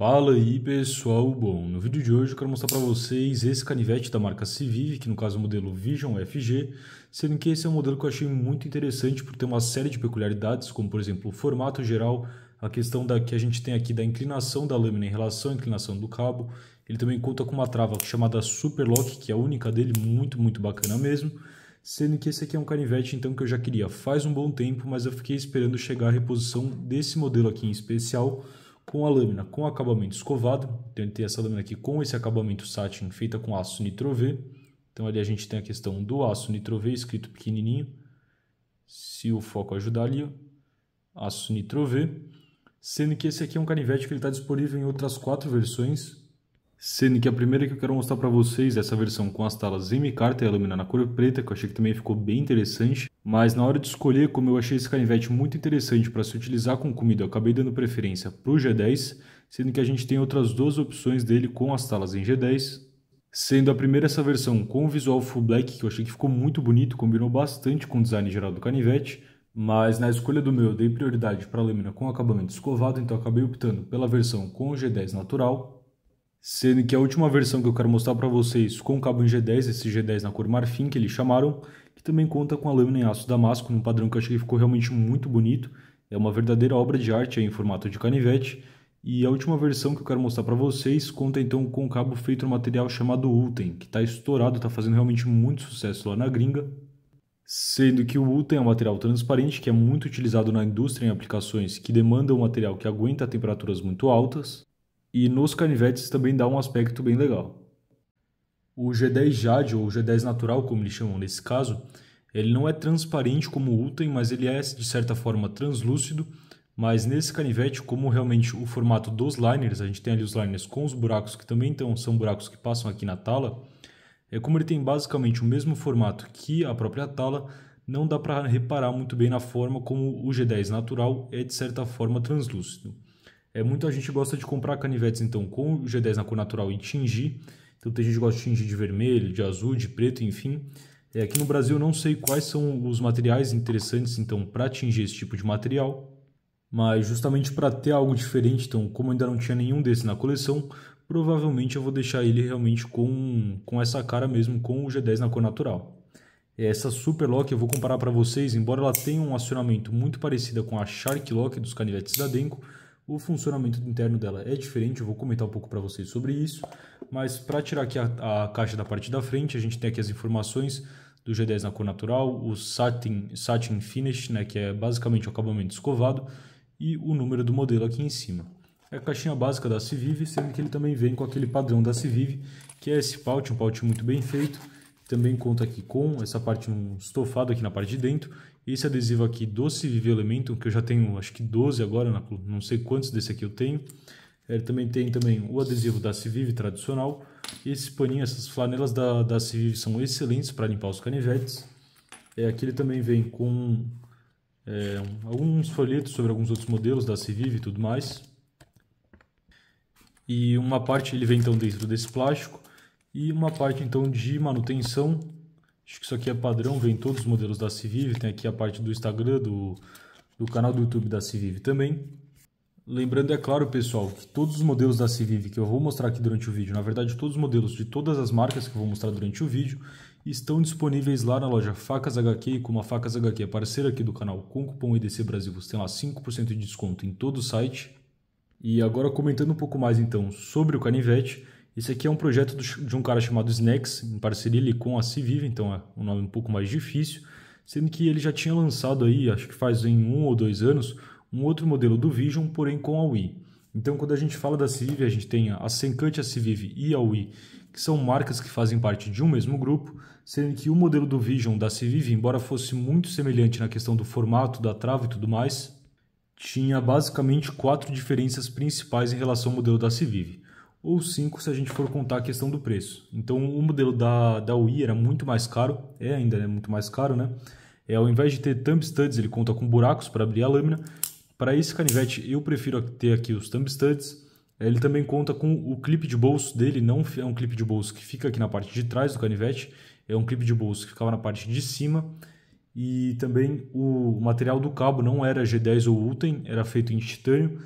Fala aí pessoal, bom, no vídeo de hoje eu quero mostrar para vocês esse canivete da marca Civive, que no caso é o modelo Vision FG, sendo que esse é um modelo que eu achei muito interessante por ter uma série de peculiaridades, como por exemplo o formato geral, a questão da, que a gente tem aqui da inclinação da lâmina em relação à inclinação do cabo, ele também conta com uma trava chamada Super Lock, que é a única dele, muito, muito bacana mesmo, sendo que esse aqui é um canivete então que eu já queria faz um bom tempo, mas eu fiquei esperando chegar a reposição desse modelo aqui em especial, com a lâmina com acabamento escovado. Então ele tem essa lâmina aqui com esse acabamento satin feita com aço nitro-V. Então ali a gente tem a questão do aço nitro-V escrito pequenininho. Se o foco ajudar ali, aço nitro-V. Sendo que esse aqui é um canivete que está disponível em outras quatro versões. Sendo que a primeira que eu quero mostrar para vocês é essa versão com as talas M-Carta e a lâmina na cor preta, que eu achei que também ficou bem interessante. Mas na hora de escolher, como eu achei esse canivete muito interessante para se utilizar com comida, eu acabei dando preferência para o G10, sendo que a gente tem outras duas opções dele com as talas em G10. Sendo a primeira essa versão com o visual full black, que eu achei que ficou muito bonito, combinou bastante com o design geral do canivete. Mas na escolha do meu, eu dei prioridade para a lâmina com acabamento escovado, então acabei optando pela versão com o G10 natural. Sendo que a última versão que eu quero mostrar para vocês com o cabo em G10, esse G10 na cor marfim que eles chamaram, que também conta com a lâmina em aço damasco, num padrão que eu achei que ficou realmente muito bonito. É uma verdadeira obra de arte em formato de canivete. E a última versão que eu quero mostrar para vocês conta então com um cabo feito no material chamado Ultem, que está estourado, está fazendo realmente muito sucesso lá na gringa. Sendo que o Ultem é um material transparente que é muito utilizado na indústria em aplicações que demandam um material que aguenta temperaturas muito altas. E nos canivetes também dá um aspecto bem legal. O G10 Jade, ou G10 natural, como eles chamam nesse caso, ele não é transparente como o Ultem, mas ele é de certa forma translúcido. Mas nesse canivete, como realmente o formato dos liners, a gente tem ali os liners com os buracos que também então, são buracos que passam aqui na tala, é como ele tem basicamente o mesmo formato que a própria tala, não dá para reparar muito bem na forma como o G10 natural é de certa forma translúcido. É, muita gente gosta de comprar canivetes então com o G10 na cor natural e tingir. Então tem gente que gosta de tingir de vermelho, de azul, de preto, enfim. É, aqui no Brasil eu não sei quais são os materiais interessantes então para tingir esse tipo de material. Mas justamente para ter algo diferente, então como ainda não tinha nenhum desses na coleção, provavelmente eu vou deixar ele realmente com, com essa cara mesmo, com o G10 na cor natural. Essa Super Lock eu vou comparar para vocês, embora ela tenha um acionamento muito parecido com a Shark Lock dos canivetes da Denko, o funcionamento interno dela é diferente, eu vou comentar um pouco para vocês sobre isso. Mas para tirar aqui a, a, caixa da parte da frente, a gente tem aqui as informações do G10 na cor natural, o Satin, Satin Finish, né, que é basicamente o acabamento escovado, e o número do modelo aqui em cima. É a caixinha básica da Civive, sendo que ele também vem com aquele padrão da Civive, que é esse pouch, um pouch muito bem feito. Também conta aqui com essa parte um estofado aqui na parte de dentro esse adesivo aqui Doce Vive Elementum, que eu já tenho acho que 12 agora, não sei quantos desse aqui eu tenho. Ele também tem também o adesivo da Civive tradicional. Esse paninho, essas flanelas da, da Civive são excelentes para limpar os canivetes. É, aqui ele também vem com é, alguns folhetos sobre alguns outros modelos da Civive e tudo mais. E uma parte ele vem então dentro desse plástico e uma parte então de manutenção Acho que isso aqui é padrão, vem todos os modelos da Civive, tem aqui a parte do Instagram, do, do canal do YouTube da Civive também. Lembrando, é claro, pessoal, que todos os modelos da Civive que eu vou mostrar aqui durante o vídeo, na verdade todos os modelos de todas as marcas que eu vou mostrar durante o vídeo, estão disponíveis lá na loja Facas HQ, e como a Facas HQ é parceira aqui do canal com o cupom IDC Brasil, você tem lá 5% de desconto em todo o site. E agora comentando um pouco mais então sobre o canivete, esse aqui é um projeto de um cara chamado Snacks, em parceria com a Civive, então é um nome um pouco mais difícil, sendo que ele já tinha lançado aí, acho que faz em um ou dois anos, um outro modelo do Vision, porém com a Wii. Então quando a gente fala da Civive, a gente tem a Senkant, a Civive e a Wii, que são marcas que fazem parte de um mesmo grupo, sendo que o modelo do Vision da Civive, embora fosse muito semelhante na questão do formato, da trava e tudo mais, tinha basicamente quatro diferenças principais em relação ao modelo da Civive ou 5 se a gente for contar a questão do preço. Então o modelo da, da Wii era muito mais caro, é ainda é muito mais caro, né? É, ao invés de ter thumb studs, ele conta com buracos para abrir a lâmina. Para esse canivete eu prefiro ter aqui os thumb studs. Ele também conta com o clipe de bolso dele, não é um clipe de bolso que fica aqui na parte de trás do canivete, é um clipe de bolso que ficava na parte de cima. E também o material do cabo não era G10 ou Ultem, era feito em titânio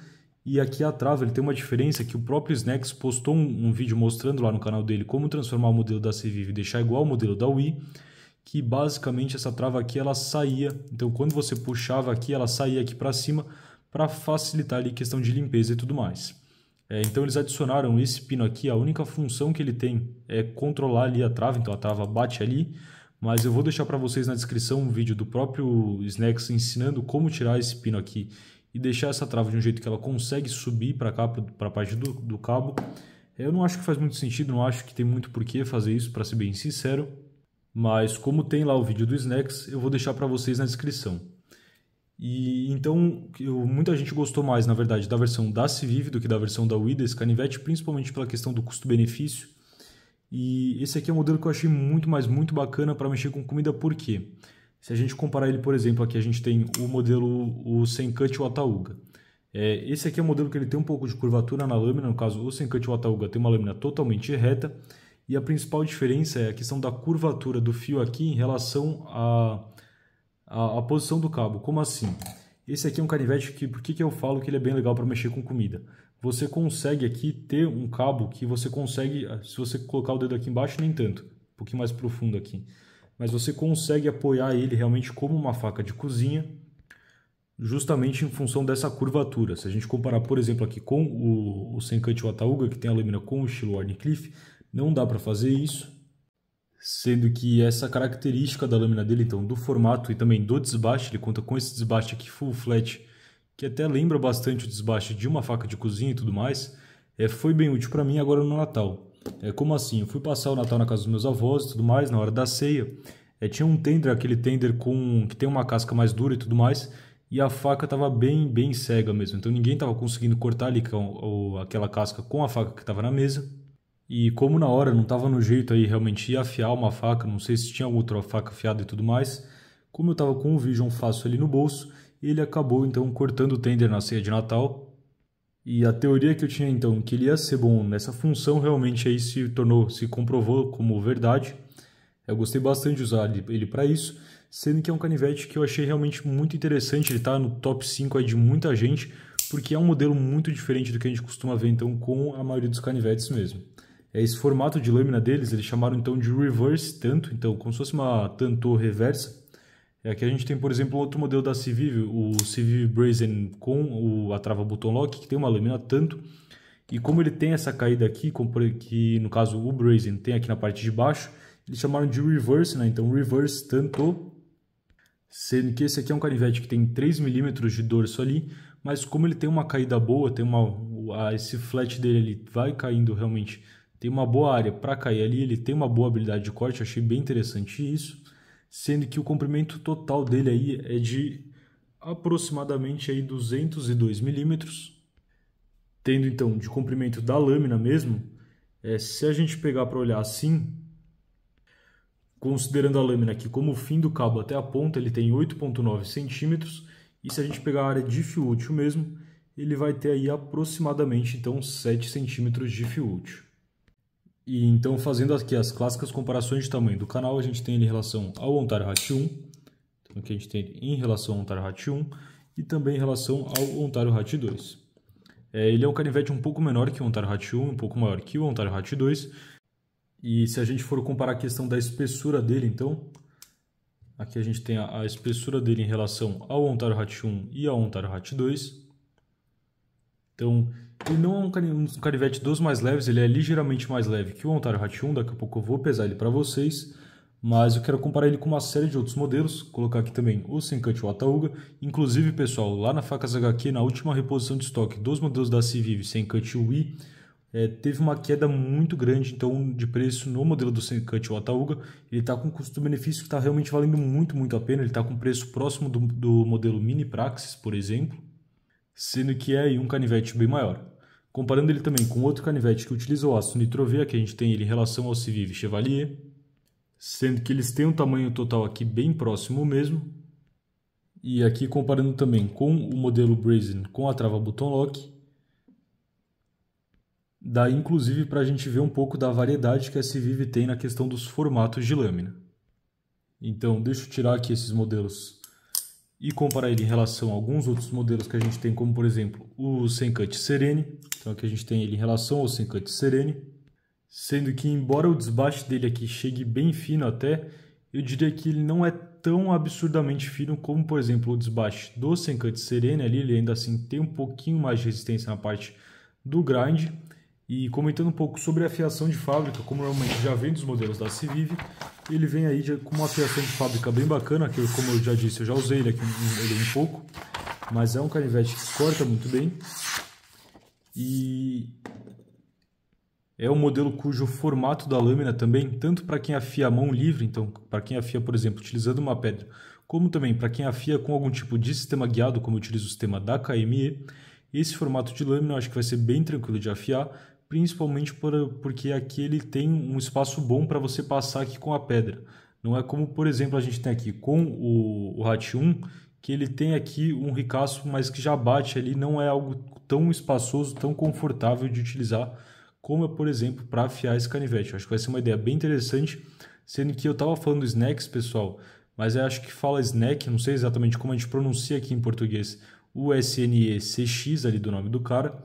E aqui a trava ele tem uma diferença que o próprio Snacks postou um, um vídeo mostrando lá no canal dele como transformar o modelo da Civiv e deixar igual ao modelo da Wii, que basicamente essa trava aqui ela saía, então quando você puxava aqui ela saía aqui para cima para facilitar ali questão de limpeza e tudo mais. É, então eles adicionaram esse pino aqui, a única função que ele tem é controlar ali a trava, então a trava bate ali, mas eu vou deixar para vocês na descrição um vídeo do próprio Snacks ensinando como tirar esse pino aqui e deixar essa trava de um jeito que ela consegue subir para cá, para a parte do, do cabo. Eu não acho que faz muito sentido, não acho que tem muito porquê fazer isso, para ser bem sincero. Mas como tem lá o vídeo do Snacks, eu vou deixar para vocês na descrição. E então, eu, muita gente gostou mais, na verdade, da versão da Civiv do que da versão da Wii desse canivete, principalmente pela questão do custo-benefício. E esse aqui é um modelo que eu achei muito, mais muito bacana para mexer com comida, por quê? Se a gente comparar ele, por exemplo, aqui a gente tem o modelo o Sencut Watauga. É, esse aqui é um modelo que ele tem um pouco de curvatura na lâmina, no caso o Sencut Watauga tem uma lâmina totalmente reta, e a principal diferença é a questão da curvatura do fio aqui em relação à a, a, a, posição do cabo. Como assim? Esse aqui é um canivete que, por que, que eu falo que ele é bem legal para mexer com comida? Você consegue aqui ter um cabo que você consegue, se você colocar o dedo aqui embaixo, nem tanto, um pouquinho mais profundo aqui. Mas você consegue apoiar ele realmente como uma faca de cozinha, justamente em função dessa curvatura. Se a gente comparar, por exemplo, aqui com o, o Sencut Watauga, que tem a lâmina com o estilo Warncliffe, não dá para fazer isso, sendo que essa característica da lâmina dele, então, do formato e também do desbaste, ele conta com esse desbaste aqui full flat, que até lembra bastante o desbaste de uma faca de cozinha e tudo mais, é, foi bem útil para mim agora no Natal. É como assim? Eu fui passar o Natal na casa dos meus avós e tudo mais, na hora da ceia, é, tinha um tender, aquele tender com que tem uma casca mais dura e tudo mais, e a faca estava bem, bem cega mesmo. Então ninguém estava conseguindo cortar ali com, aquela casca com a faca que estava na mesa. E como na hora não estava no jeito aí realmente ia afiar uma faca, não sei se tinha outra faca afiada e tudo mais, como eu estava com o Vision fácil ali no bolso, ele acabou então cortando o tender na ceia de Natal. E a teoria que eu tinha então que ele ia ser bom nessa função realmente aí se tornou, se comprovou como verdade. Eu gostei bastante de usar ele para isso, sendo que é um canivete que eu achei realmente muito interessante, ele está no top 5 aí de muita gente, porque é um modelo muito diferente do que a gente costuma ver então com a maioria dos canivetes mesmo. É esse formato de lâmina deles, eles chamaram então de reverse tanto, então como se fosse uma tanto reversa. É, aqui a gente tem, por exemplo, outro modelo da Civiv, o Civiv Brazen com o, a trava button lock, que tem uma lâmina tanto. E como ele tem essa caída aqui, que no caso o Brazen tem aqui na parte de baixo, eles chamaram de reverse, né? Então reverse tanto, sendo que esse aqui é um canivete que tem 3 milímetros de dorso ali, mas como ele tem uma caída boa, tem uma, esse flat dele ele vai caindo realmente tem uma boa área para cair ali, ele tem uma boa habilidade de corte, achei bem interessante isso, sendo que o comprimento total dele aí é de aproximadamente aí 202 milímetros, tendo então de comprimento da lâmina mesmo, é, se a gente pegar para olhar assim, considerando a lâmina aqui como o fim do cabo até a ponta, ele tem 8.9 centímetros, e se a gente pegar a área de fio útil mesmo, ele vai ter aí aproximadamente então 7 centímetros de fio útil. E então, fazendo aqui as clássicas comparações de tamanho do canal, a gente tem em relação ao Ontario Hat 1, então aqui a gente tem em relação ao Ontario Hat 1 e também em relação ao Ontario Hat 2. É, ele é um canivete um pouco menor que o Ontario Hat 1, um pouco maior que o Ontario Hat 2. E se a gente for comparar a questão da espessura dele, então, aqui a gente tem a, a espessura dele em relação ao Ontario Hat 1 e ao Ontario Hat 2. Então, ele não é um, canivete dos mais leves, ele é ligeiramente mais leve que o Ontario Hat 1, daqui a pouco eu vou pesar ele para vocês, mas eu quero comparar ele com uma série de outros modelos, colocar aqui também o Sencut Watauga, inclusive pessoal, lá na Facas HQ, na última reposição de estoque dos modelos da Civiv Sencut Wii, é, teve uma queda muito grande então de preço no modelo do Sencut Watauga, ele está com custo-benefício que está realmente valendo muito, muito a pena, ele está com preço próximo do, do modelo Mini Praxis, por exemplo, sendo que é um canivete bem maior. Comparando ele também com outro canivete que utiliza o aço Nitrovea, que a gente tem ele em relação ao Civiv Chevalier, sendo que eles têm um tamanho total aqui bem próximo mesmo. E aqui comparando também com o modelo Brazen com a trava button lock, dá inclusive para a gente ver um pouco da variedade que a Civiv tem na questão dos formatos de lâmina. Então, deixa eu tirar aqui esses modelos e comparar ele em relação a alguns outros modelos que a gente tem, como por exemplo o Sencut Serene. Então aqui a gente tem ele em relação ao Sencut Serene, sendo que embora o desbaste dele aqui chegue bem fino até, eu diria que ele não é tão absurdamente fino como por exemplo o desbaste do Sencut Serene ali, ele ainda assim tem um pouquinho mais de resistência na parte do grind. E comentando um pouco sobre a fiação de fábrica, como normalmente já vem dos modelos da Civive, ele vem aí com uma fiação de fábrica bem bacana, que como eu já disse, eu já usei ele aqui ele um pouco, mas é um canivete que corta muito bem. E é um modelo cujo formato da lâmina também, tanto para quem afia a mão livre, então para quem afia, por exemplo, utilizando uma pedra, como também para quem afia com algum tipo de sistema guiado, como eu utilizo o sistema da KME, esse formato de lâmina eu acho que vai ser bem tranquilo de afiar, principalmente por, porque aqui ele tem um espaço bom para você passar aqui com a pedra. Não é como, por exemplo, a gente tem aqui com o, o Hat 1, que ele tem aqui um ricaço, mas que já bate ali, não é algo tão espaçoso, tão confortável de utilizar, como é, por exemplo, para afiar esse canivete. Eu acho que vai ser uma ideia bem interessante, sendo que eu estava falando snacks, pessoal, mas eu acho que fala snack, não sei exatamente como a gente pronuncia aqui em português, o SNECX ali do nome do cara,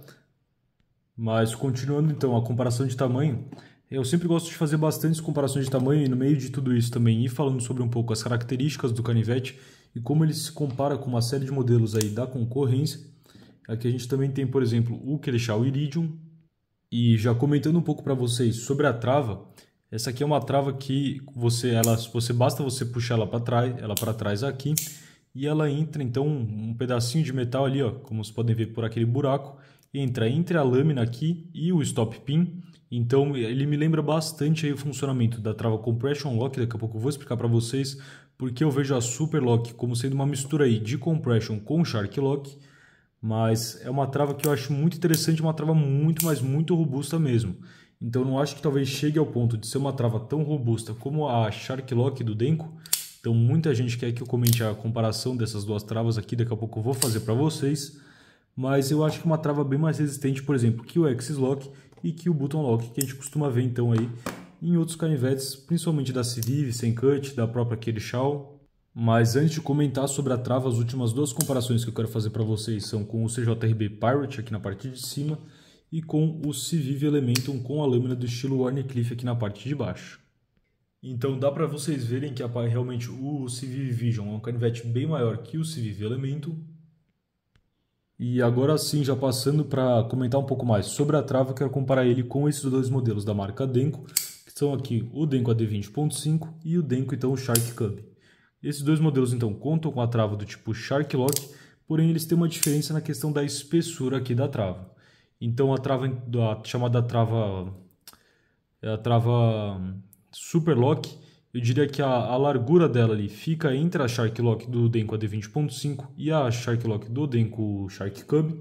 mas continuando então a comparação de tamanho, eu sempre gosto de fazer bastantes comparações de tamanho e no meio de tudo isso também ir falando sobre um pouco as características do canivete e como ele se compara com uma série de modelos aí da concorrência. Aqui a gente também tem, por exemplo, o Kelechal Iridium. E já comentando um pouco para vocês sobre a trava, essa aqui é uma trava que você, ela, você basta você puxar ela para trás, ela para trás aqui, e ela entra então um pedacinho de metal ali, ó, como vocês podem ver por aquele buraco, entra entre a lâmina aqui e o stop pin. Então ele me lembra bastante o funcionamento da trava compression lock, daqui a pouco eu vou explicar para vocês porque eu vejo a super lock como sendo uma mistura aí de compression com shark lock, mas é uma trava que eu acho muito interessante, uma trava muito, mas muito robusta mesmo. Então não acho que talvez chegue ao ponto de ser uma trava tão robusta como a Shark Lock do Denko. Então muita gente quer que eu comente a comparação dessas duas travas aqui, daqui a pouco eu vou fazer para vocês mas eu acho que uma trava bem mais resistente, por exemplo, que o X-Lock e que o Button Lock, que a gente costuma ver então aí em outros canivetes, principalmente da Civive, Sencut, da própria Kershaw. Mas antes de comentar sobre a trava, as últimas duas comparações que eu quero fazer para vocês são com o CJRB Pirate aqui na parte de cima e com o Civive Elementum com a lâmina do estilo Warnicliffe aqui na parte de baixo. Então dá para vocês verem que realmente o Civive Vision é um canivete bem maior que o Civive Elementum e agora sim, já passando para comentar um pouco mais sobre a trava, quero comparar ele com esses dois modelos da marca Denko, que são aqui o Denko AD20.5 e o Denko então Shark Cub. Esses dois modelos então contam com a trava do tipo Shark Lock, porém eles têm uma diferença na questão da espessura aqui da trava. Então a trava a chamada trava a trava Super Lock eu diria que a, a, largura dela ali fica entre a Shark Lock do Denko AD20.5 e a Shark Lock do Denko Shark Cub.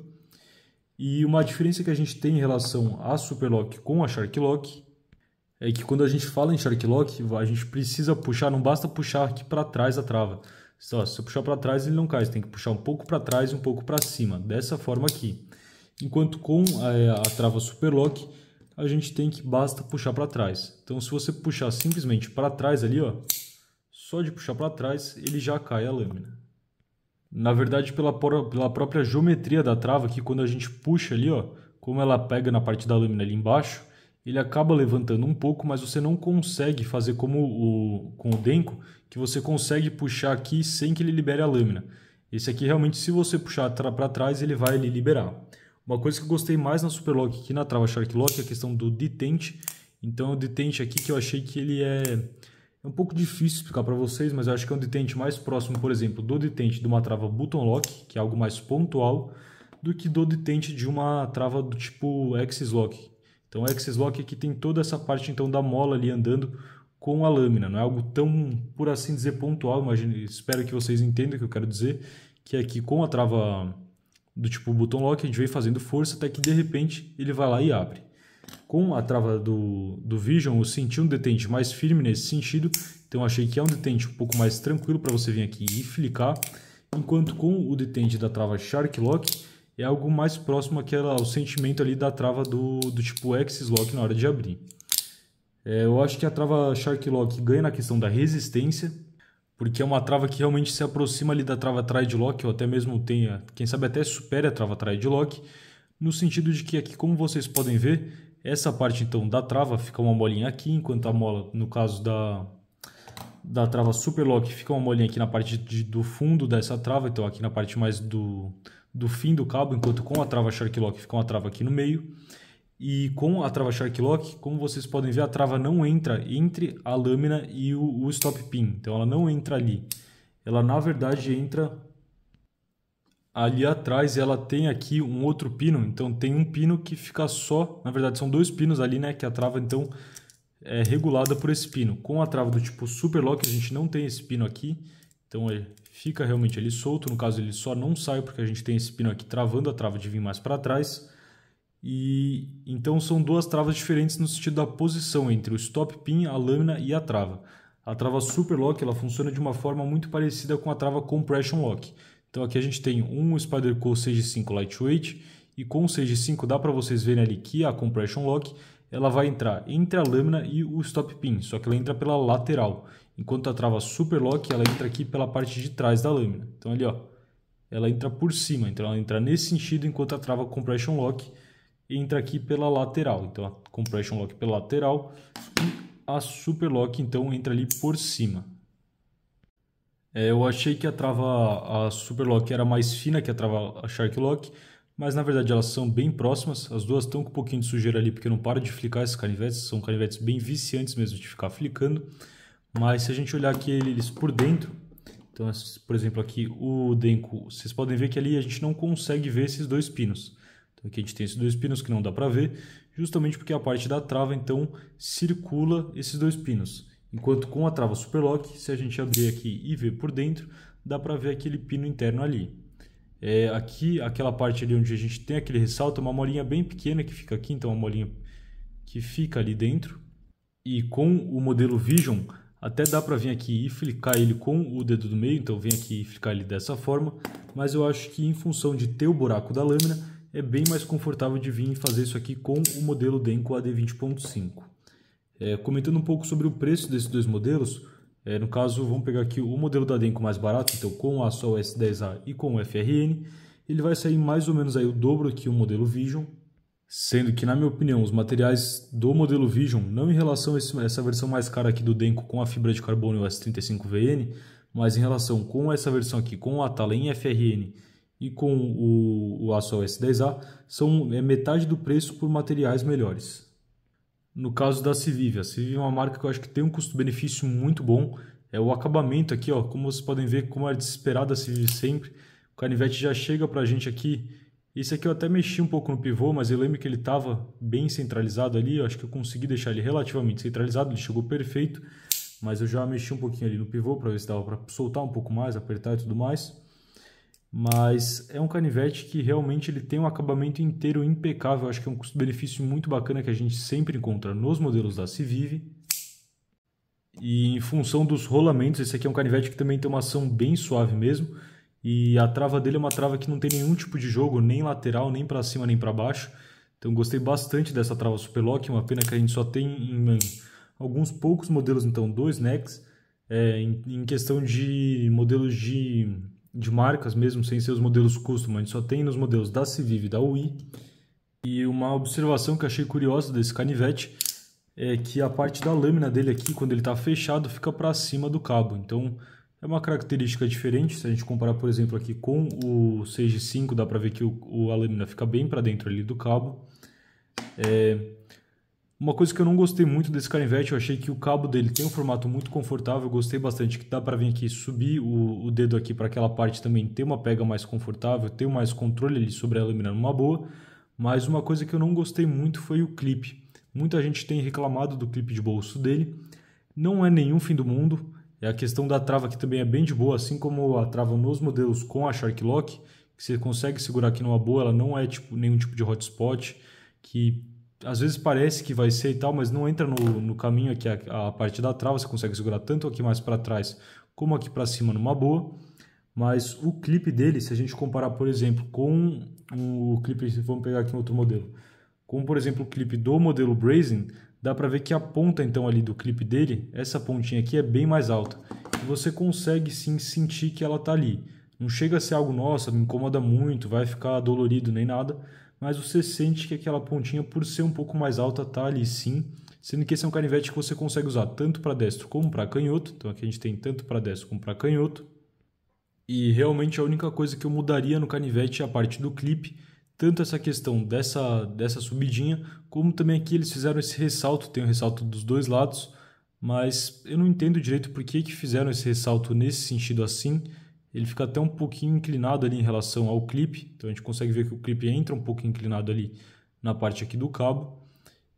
E uma diferença que a gente tem em relação à Super Lock com a Shark Lock é que quando a gente fala em Shark Lock, a gente precisa puxar, não basta puxar aqui para trás a trava. Só, se você puxar para trás ele não cai, você tem que puxar um pouco para trás e um pouco para cima, dessa forma aqui. Enquanto com a, a trava Super Lock, a gente tem que basta puxar para trás. Então, se você puxar simplesmente para trás ali, ó, só de puxar para trás, ele já cai a lâmina. Na verdade, pela, pela própria geometria da trava, que quando a gente puxa ali, ó, como ela pega na parte da lâmina ali embaixo, ele acaba levantando um pouco, mas você não consegue fazer como o, com o Denko, que você consegue puxar aqui sem que ele libere a lâmina. Esse aqui realmente, se você puxar para trás, ele vai ele liberar. Uma coisa que eu gostei mais na Superlock que na trava Shark Lock é a questão do detente. Então, o detente aqui que eu achei que ele é, é um pouco difícil explicar para vocês, mas eu acho que é um detente mais próximo, por exemplo, do detente de uma trava Button Lock, que é algo mais pontual, do que do detente de uma trava do tipo Axis Lock. Então, o Axis Lock aqui tem toda essa parte então da mola ali andando com a lâmina, não é algo tão, por assim dizer, pontual. Imagino, espero que vocês entendam o que eu quero dizer, que aqui com a trava do tipo button lock, a gente vem fazendo força até que de repente ele vai lá e abre. Com a trava do, do Vision, eu senti um detente mais firme nesse sentido, então achei que é um detente um pouco mais tranquilo para você vir aqui e flicar, enquanto com o detente da trava Shark Lock é algo mais próximo àquela, ao sentimento ali da trava do, do tipo Axis Lock na hora de abrir. É, eu acho que a trava Shark Lock ganha na questão da resistência, porque é uma trava que realmente se aproxima ali da trava trade lock, ou até mesmo tenha, quem sabe até supere a trava trade lock, no sentido de que aqui, como vocês podem ver, essa parte então da trava fica uma molinha aqui, enquanto a mola, no caso da, da trava super lock, fica uma molinha aqui na parte de, do fundo dessa trava, então aqui na parte mais do, do fim do cabo, enquanto com a trava Shark Lock fica uma trava aqui no meio. E com a trava Shark Lock, como vocês podem ver, a trava não entra entre a lâmina e o, o stop pin. Então ela não entra ali. Ela na verdade entra ali atrás ela tem aqui um outro pino. Então tem um pino que fica só, na verdade são dois pinos ali, né, que a trava então é regulada por esse pino. Com a trava do tipo Super Lock a gente não tem esse pino aqui. Então ele fica realmente ali solto, no caso ele só não sai porque a gente tem esse pino aqui travando a trava de vir mais para trás. E então são duas travas diferentes no sentido da posição entre o stop pin, a lâmina e a trava. A trava super lock ela funciona de uma forma muito parecida com a trava compression lock. Então aqui a gente tem um Spyderco 6.5 lightweight e com o 6.5 dá para vocês verem ali que a compression lock ela vai entrar entre a lâmina e o stop pin, só que ela entra pela lateral, enquanto a trava super lock ela entra aqui pela parte de trás da lâmina. Então ali ó, ela entra por cima, então ela entra nesse sentido, enquanto a trava compression lock entra aqui pela lateral. Então a compression lock pela lateral e a super lock então entra ali por cima. É, eu achei que a trava a super lock era mais fina que a trava a shark lock, mas na verdade elas são bem próximas. As duas estão com um pouquinho de sujeira ali porque não para de flicar esses canivetes, são canivetes bem viciantes mesmo de ficar flicando. Mas se a gente olhar aqui eles por dentro, então por exemplo aqui o Denko, vocês podem ver que ali a gente não consegue ver esses dois pinos. Então aqui a gente tem esses dois pinos que não dá para ver, justamente porque a parte da trava então circula esses dois pinos. Enquanto com a trava Superlock, se a gente abrir aqui e ver por dentro, dá para ver aquele pino interno ali. É, aqui, aquela parte ali onde a gente tem aquele ressalto, é uma molinha bem pequena que fica aqui, então uma molinha que fica ali dentro. E com o modelo Vision, até dá para vir aqui e flicar ele com o dedo do meio, então vem aqui e flicar ele dessa forma, mas eu acho que em função de ter o buraco da lâmina, é bem mais confortável de vir fazer isso aqui com o modelo Denko AD20.5. É, comentando um pouco sobre o preço desses dois modelos, é, no caso vamos pegar aqui o modelo da Denko mais barato, então com a Sol S10A e com o FRN, ele vai sair mais ou menos aí o dobro que o modelo Vision, sendo que na minha opinião os materiais do modelo Vision, não em relação a essa versão mais cara aqui do Denko com a fibra de carbono S35VN, mas em relação com essa versão aqui com a tala em FRN e com o, o aço S10A são é metade do preço por materiais melhores. No caso da Civiv, a Civiv é uma marca que eu acho que tem um custo-benefício muito bom. É o acabamento aqui, ó, como vocês podem ver, como é desesperada a Civiv sempre. O canivete já chega para a gente aqui. Esse aqui eu até mexi um pouco no pivô, mas eu lembro que ele estava bem centralizado ali. Eu acho que eu consegui deixar ele relativamente centralizado, ele chegou perfeito. Mas eu já mexi um pouquinho ali no pivô para ver se dava para soltar um pouco mais, apertar e tudo mais mas é um canivete que realmente ele tem um acabamento inteiro impecável. Acho que é um custo-benefício muito bacana que a gente sempre encontra nos modelos da Civive. E em função dos rolamentos, esse aqui é um canivete que também tem uma ação bem suave mesmo. E a trava dele é uma trava que não tem nenhum tipo de jogo, nem lateral, nem para cima, nem para baixo. Então gostei bastante dessa trava Superlock, uma pena que a gente só tem em alguns poucos modelos, então dois necks. É, em, em questão de modelos de de marcas mesmo, sem ser os modelos custom, a gente só tem nos modelos da Civiv e da UI. E uma observação que achei curiosa desse canivete é que a parte da lâmina dele aqui, quando ele está fechado, fica para cima do cabo. Então é uma característica diferente. Se a gente comparar, por exemplo, aqui com o 6 de 5, dá para ver que o, a lâmina fica bem para dentro ali do cabo. É, uma coisa que eu não gostei muito desse canivete, eu achei que o cabo dele tem um formato muito confortável, gostei bastante que dá para vir aqui subir o, o dedo aqui para aquela parte também ter uma pega mais confortável, ter mais controle ali sobre a lâmina numa boa. Mas uma coisa que eu não gostei muito foi o clipe. Muita gente tem reclamado do clipe de bolso dele. Não é nenhum fim do mundo. É a questão da trava que também é bem de boa, assim como a trava nos modelos com a Shark Lock, que você consegue segurar aqui numa boa, ela não é tipo nenhum tipo de hotspot, que às vezes parece que vai ser e tal, mas não entra no, no caminho aqui a, a parte da trava, você consegue segurar tanto aqui mais para trás como aqui para cima numa boa. Mas o clipe dele, se a gente comparar, por exemplo, com o clipe, vamos pegar aqui um outro modelo, com por exemplo o clipe do modelo Brazen, dá para ver que a ponta então ali do clipe dele, essa pontinha aqui é bem mais alta. você consegue sim sentir que ela está ali. Não chega a ser algo, nossa, me incomoda muito, vai ficar dolorido nem nada, mas você sente que aquela pontinha, por ser um pouco mais alta, está ali sim, sendo que esse é um canivete que você consegue usar tanto para destro como para canhoto. Então aqui a gente tem tanto para destro como para canhoto. E realmente a única coisa que eu mudaria no canivete é a parte do clipe, tanto essa questão dessa, dessa subidinha, como também aqui eles fizeram esse ressalto, tem o um ressalto dos dois lados, mas eu não entendo direito por que, que fizeram esse ressalto nesse sentido assim, ele fica até um pouquinho inclinado ali em relação ao clipe, então a gente consegue ver que o clipe entra um pouco inclinado ali na parte aqui do cabo,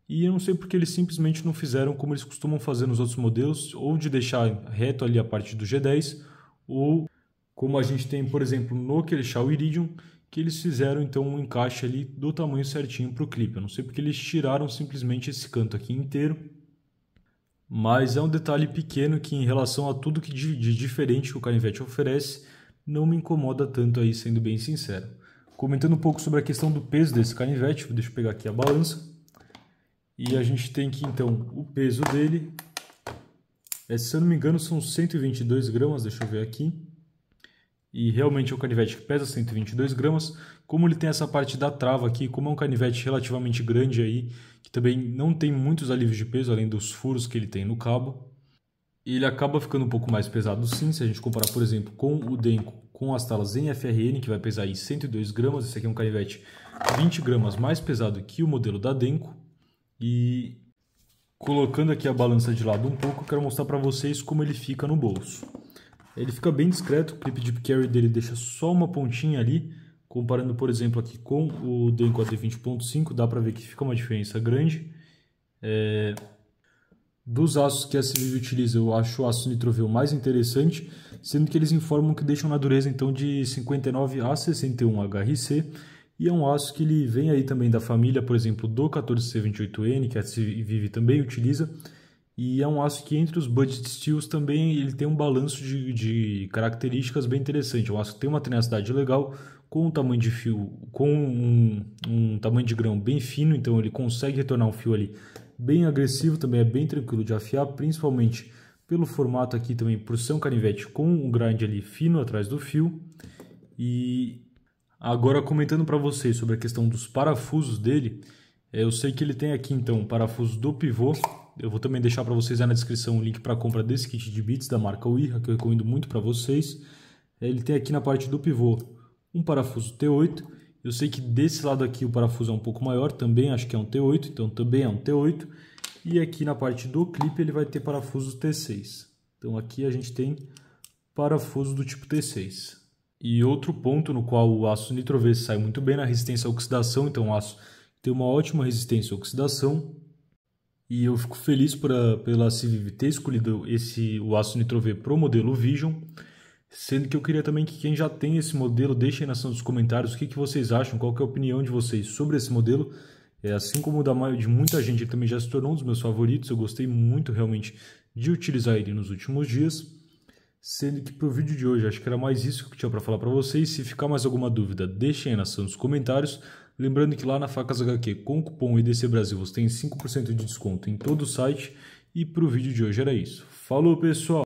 e eu não sei porque eles simplesmente não fizeram como eles costumam fazer nos outros modelos, ou de deixar reto ali a parte do G10, ou como a gente tem, por exemplo, no Kelechal Iridium, que eles fizeram então um encaixe ali do tamanho certinho para o clipe. Eu não sei porque eles tiraram simplesmente esse canto aqui inteiro, mas é um detalhe pequeno que em relação a tudo que de, diferente que o canivete oferece, não me incomoda tanto aí, sendo bem sincero. Comentando um pouco sobre a questão do peso desse canivete, deixa eu pegar aqui a balança. E a gente tem aqui então o peso dele, é, se eu não me engano são 122 gramas, deixa eu ver aqui e realmente é um canivete que pesa 122 gramas. Como ele tem essa parte da trava aqui, como é um canivete relativamente grande aí, que também não tem muitos alívios de peso, além dos furos que ele tem no cabo, ele acaba ficando um pouco mais pesado sim, se a gente comparar, por exemplo, com o Denko, com as talas em FRN, que vai pesar aí 102 gramas, esse aqui é um canivete 20 gramas mais pesado que o modelo da Denko, e colocando aqui a balança de lado um pouco, eu quero mostrar para vocês como ele fica no bolso. Ele fica bem discreto, o clip de carry dele deixa só uma pontinha ali, comparando, por exemplo, aqui com o Denko AD20.5, dá para ver que fica uma diferença grande. É... Dos aços que a Civiv utiliza, eu acho o aço nitroveu mais interessante, sendo que eles informam que deixam na dureza então de 59 a 61 HRC, e é um aço que ele vem aí também da família, por exemplo, do 14C28N, que a Civiv também utiliza, e é um aço que entre os budget steels também ele tem um balanço de, de características bem interessante. É um aço que tem uma tenacidade legal, com um tamanho de fio, com um, um tamanho de grão bem fino, então ele consegue retornar um fio ali bem agressivo, também é bem tranquilo de afiar, principalmente pelo formato aqui também, por ser um canivete com um grind ali fino atrás do fio. E agora comentando para vocês sobre a questão dos parafusos dele, é, eu sei que ele tem aqui então um parafuso do pivô, eu vou também deixar para vocês aí na descrição o link para compra desse kit de bits da marca Uirra, que eu recomendo muito para vocês. Ele tem aqui na parte do pivô um parafuso T8. Eu sei que desse lado aqui o parafuso é um pouco maior, também acho que é um T8, então também é um T8. E aqui na parte do clipe ele vai ter parafusos T6. Então aqui a gente tem parafuso do tipo T6. E outro ponto no qual o aço nitrovê sai muito bem na resistência à oxidação, então o aço tem uma ótima resistência à oxidação, e eu fico feliz por a, pela Civiv ter escolhido esse, o aço Nitro V para o modelo Vision, sendo que eu queria também que quem já tem esse modelo deixe aí na seção dos comentários o que, que vocês acham, qual é a opinião de vocês sobre esse modelo. É, assim como o da de muita gente, ele também já se tornou um dos meus favoritos, eu gostei muito realmente de utilizar ele nos últimos dias. Sendo que para o vídeo de hoje, acho que era mais isso que eu tinha para falar para vocês. Se ficar mais alguma dúvida, deixem aí na seção dos comentários. Lembrando que lá na Facas HQ, com o cupom IDC Brasil, você tem 5% de desconto em todo o site. E para o vídeo de hoje era isso. Falou, pessoal!